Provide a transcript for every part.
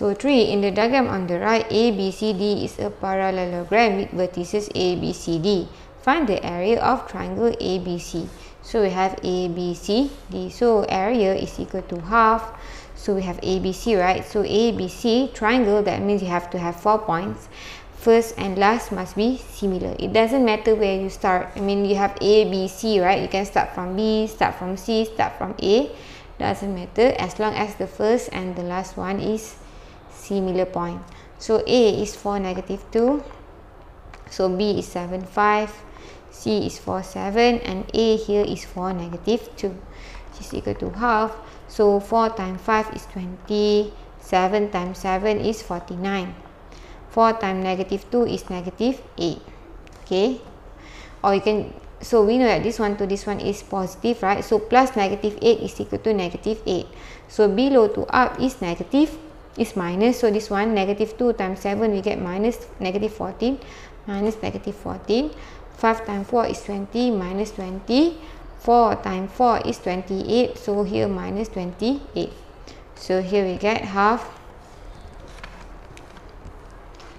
So 3. In the diagram on the right, ABCD is a parallelogram with vertices ABCD. Find the area of triangle ABC. So we have ABCD. So area is equal to half. So we have ABC, right? So ABC, triangle, that means you have to have 4 points. First and last must be similar. It doesn't matter where you start. I mean, you have A, B, C, right? You can start from B, start from C, start from A. Doesn't matter as long as the first and the last one is similar point. So A is 4, negative 2. So B is 7, 5. C is 4, 7. And A here is 4, negative 2. Which is equal to half. So 4 times 5 is 20. 7 times 7 is 49. 4 times negative 2 is negative 8. Okay. Or you can, so we know that this one to this one is positive, right? So plus negative 8 is equal to negative 8. So below to up is negative is minus. So this one negative 2 times 7 we get minus negative 14 minus negative 14. 5 times 4 is 20 minus 20. 4 times 4 is 28. So here minus 28. So here we get half.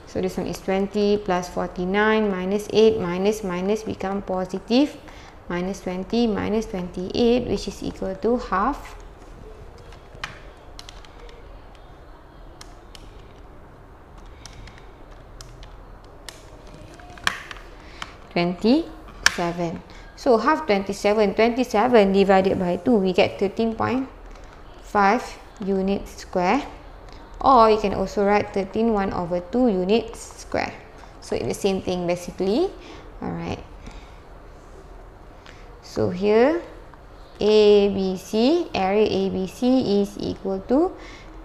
So this one is 20 plus 49 minus 8 minus minus become positive. Minus 20 minus 28 which is equal to half. 27. So half 27, 27 divided by 2, we get 13.5 units square. Or you can also write 13 1 over 2 units square. So it's the same thing basically. Alright. So here, ABC, area ABC is equal to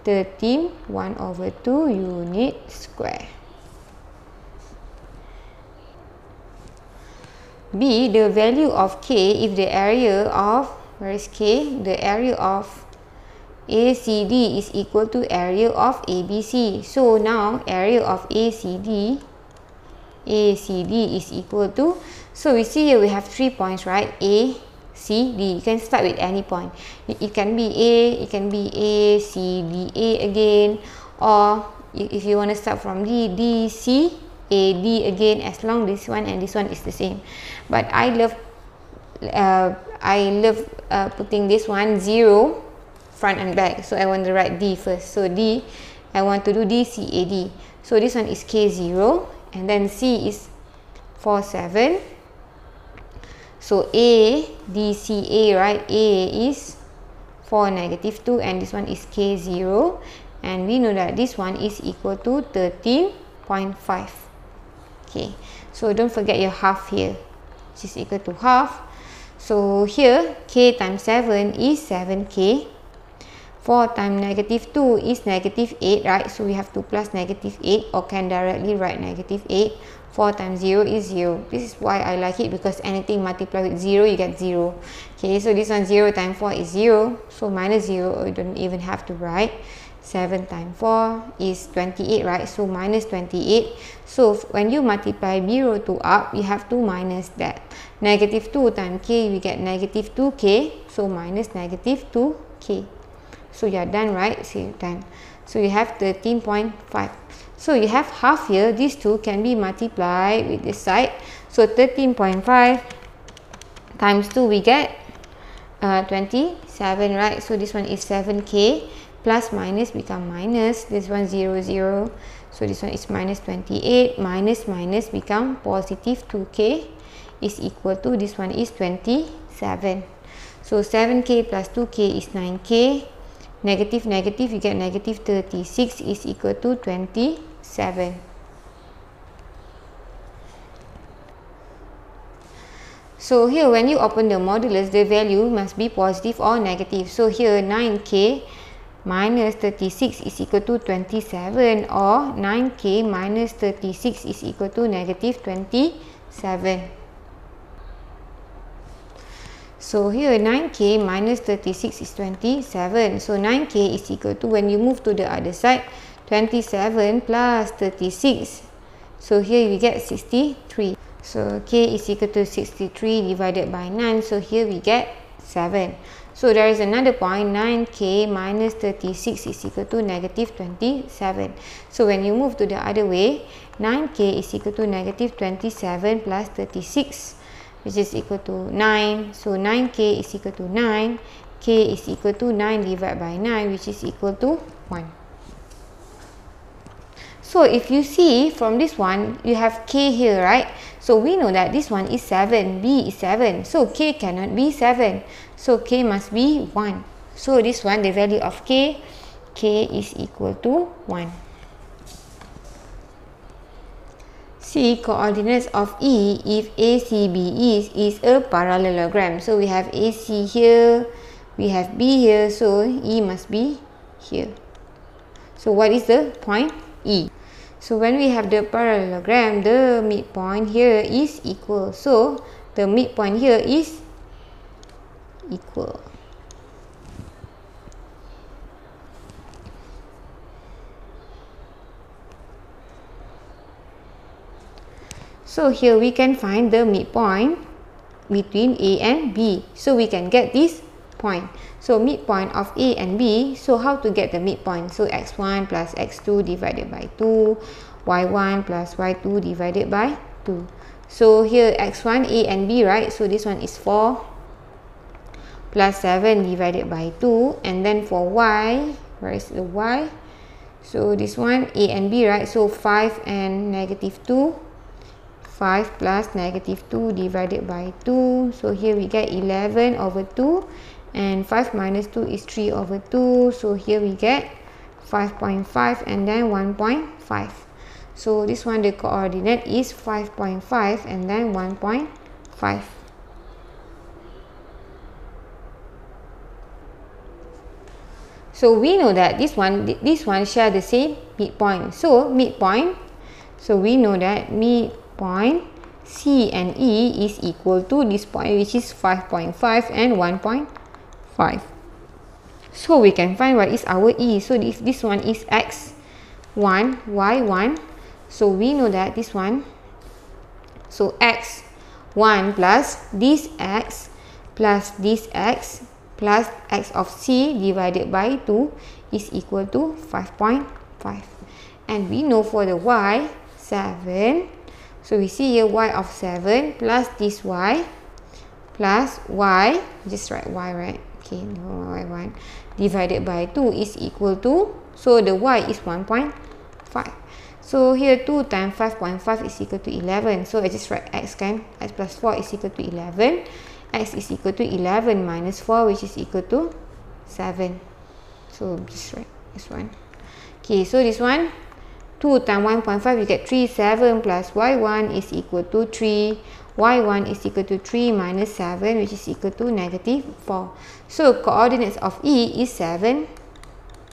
13 1 over 2 units square. B. The value of K if the area of, where is K? The area of ACD is equal to area of ABC. So now area of ACD, ACD is equal to, so we see here we have three points, right? A, C, D. You can start with any point. It can be A, it can be A, C, D, A again. Or if you want to start from D, D, C, A, D again as long this one and this one is the same. But I love uh, I love uh, putting this one zero front and back. So I want to write D first. So D, I want to do D, C, A, D. So this one is K0 and then C is 4, 7. So A, D, C, A, right? A is 4, negative 2 and this one is K0. And we know that this one is equal to 13.5 okay. So don't forget your half here which is equal to half. So here k times 7 is 7k 4 times negative 2 is negative 8 right? So we have to plus negative 8 or can directly write negative 8 4 times 0 is 0 this is why I like it because anything multiplied with 0 you get 0 okay so this one 0 times 4 is 0 so minus 0 you don't even have to write 7 times 4 is 28 right? So minus 28 so when you multiply 0 to up you have to minus that. Negative 2 times k we get negative 2k so minus negative 2k so you are done right? So you done. So you have 13.5 so you have half here. These two can be multiplied with this side. So 13.5 times 2 we get uh, 27 right? So this one is 7k plus minus become minus. This one 0 0 so this one is minus 28 minus minus become positive 2k is equal to this one is 27 so 7k plus 2k is 9k negative negative you get negative 36 is equal to 27 So here when you open the modulus, the value must be positive or negative. So here 9k minus 36 is equal to 27 or 9k minus 36 is equal to negative 27. So here 9k minus 36 is 27. So 9k is equal to when you move to the other side 27 plus 36. So here we get 63. So k is equal to 63 divided by 9. So here we get 7. So there is another point 9k minus 36 is equal to negative 27. So when you move to the other way 9k is equal to negative 27 plus 36 which is equal to 9. So 9k is equal to 9. k is equal to 9 divided by 9 which is equal to 1. So if you see from this one, you have k here, right? So we know that this one is 7, b is 7. So k cannot be 7. So k must be 1. So this one, the value of k, k is equal to 1. C coordinates of E if ACB is, is a parallelogram. So we have AC here, we have B here, so E must be here. So what is the point? E. So when we have the parallelogram, the midpoint here is equal. So the midpoint here is equal. So here we can find the midpoint between A and B. So we can get this point. So midpoint of A and B. So how to get the midpoint? So x1 plus x2 divided by 2. y1 plus y2 divided by 2. So here x1, A and B, right? So this one is 4 plus 7 divided by 2. And then for y, where is the y? So this one, A and B, right? So 5 and negative 2. 5 plus negative 2 divided by 2. So here we get 11 over 2 and 5 minus 2 is 3 over 2 so here we get 5.5 and then 1.5 so this one the coordinate is 5.5 and then 1.5 so we know that this one this one share the same midpoint. So midpoint so we know that midpoint C and E is equal to this point which is 5.5 and 1.5 5. So we can find what is our E. So if this one is X1, Y1, so we know that this one, so X1 plus this X plus this X plus X of C divided by 2 is equal to 5.5. And we know for the Y, 7. So we see here Y of 7 plus this Y plus Y, just write Y, right? Okay y1 divided by 2 is equal to so the y is 1.5 so here 2 times 5.5 is equal to 11 so I just write x can x plus 4 is equal to 11 x is equal to 11 minus 4 which is equal to 7 so just write this one. Okay so this one 2 times 1.5 you get 3 7 plus y1 is equal to 3 y1 is equal to 3 minus 7 which is equal to negative 4. So coordinates of E is 7,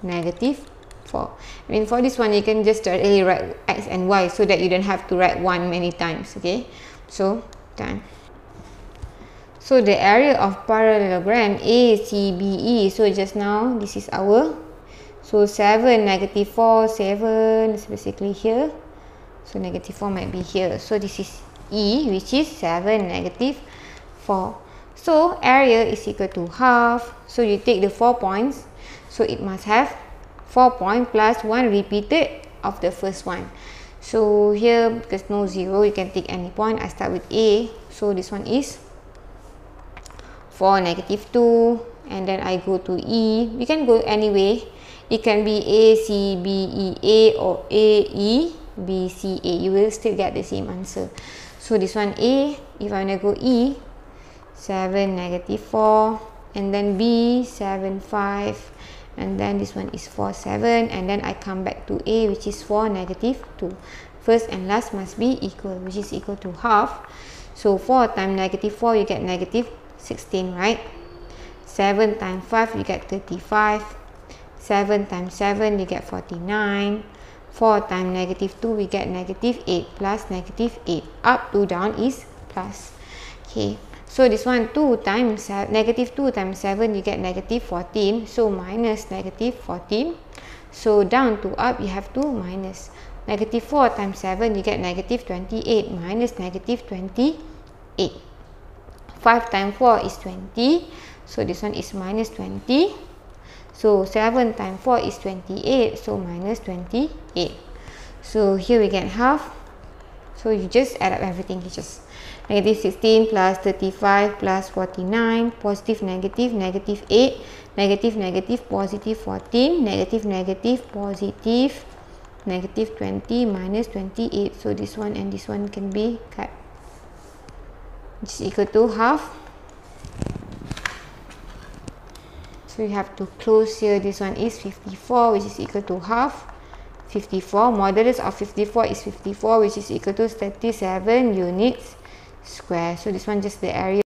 negative 4. I mean for this one you can just directly write x and y so that you don't have to write 1 many times. Okay, so done. So the area of parallelogram ACBE, so just now this is our, so 7, negative 4, 7 is basically here. So negative 4 might be here. So this is E which is 7 negative 4. So area is equal to half. So you take the 4 points. So it must have 4 point plus 1 repeated of the first one. So here because no 0 you can take any point. I start with A. So this one is 4 negative 2 and then I go to E. You can go anyway. It can be A, C, B, E, A or A, E, B, C, A. You will still get the same answer. So this one A, if I want to go E, 7, negative 4, and then B, 7, 5, and then this one is 4, 7, and then I come back to A, which is 4, negative 2. First and last must be equal, which is equal to half. So 4 times negative 4, you get negative 16, right? 7 times 5, you get 35. 7 times 7, you get 49. 4 times negative 2 we get negative 8 plus negative 8 up to down is plus. Okay. So this one 2 times negative 2 times 7 you get negative 14 so minus negative 14 so down to up you have to minus. Negative 4 times 7 you get negative 28 minus negative 28 5 times 4 is 20 So this one is minus 20. So 7 times 4 is 28. So minus 28. So here we get half. So you just add up everything. You just negative 16 plus 35 plus 49, positive, negative, negative 8, negative, negative, positive 14, negative, negative, positive, negative 20 minus 28. So this one and this one can be cut. Is equal to half. So you have to close here. This one is 54 which is equal to half. 54. Modulus of 54 is 54 which is equal to 37 units square. So this one just the area